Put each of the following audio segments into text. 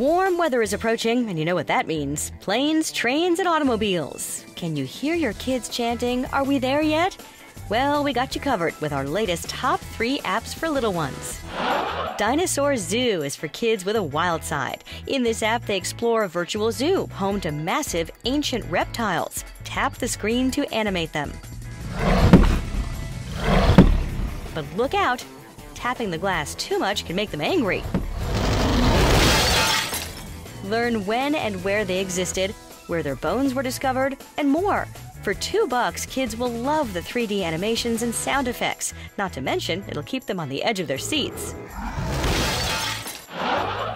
Warm weather is approaching, and you know what that means planes, trains, and automobiles. Can you hear your kids chanting, Are we there yet? Well, we got you covered with our latest top three apps for little ones. Dinosaur Zoo is for kids with a wild side. In this app, they explore a virtual zoo home to massive ancient reptiles. Tap the screen to animate them. But look out! Tapping the glass too much can make them angry. Learn when and where they existed, where their bones were discovered, and more. For two bucks, kids will love the 3D animations and sound effects. Not to mention, it'll keep them on the edge of their seats.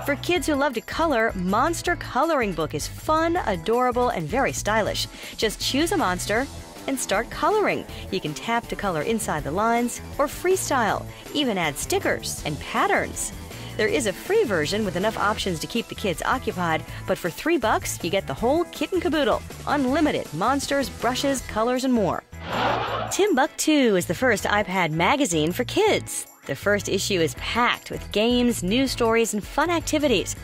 For kids who love to color, Monster Coloring Book is fun, adorable, and very stylish. Just choose a monster and start coloring. You can tap to color inside the lines or freestyle, even add stickers and patterns. There is a free version with enough options to keep the kids occupied, but for three bucks, you get the whole kit and caboodle unlimited monsters, brushes, colors, and more. Timbuktu is the first iPad magazine for kids. The first issue is packed with games, news stories, and fun activities.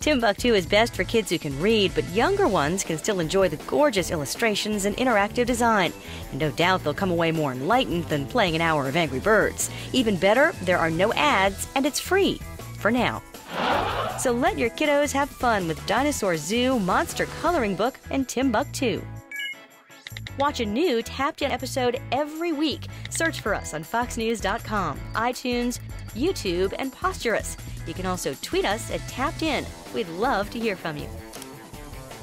Timbuktu is best for kids who can read, but younger ones can still enjoy the gorgeous illustrations and interactive design. And no doubt they'll come away more enlightened than playing an hour of Angry Birds. Even better, there are no ads and it's free for now. So let your kiddos have fun with Dinosaur Zoo, Monster Coloring Book, and Timbuktu. Watch a new Tapped In episode every week. Search for us on FoxNews.com, iTunes, YouTube, and Posterous. You can also tweet us at Tapped In. We'd love to hear from you.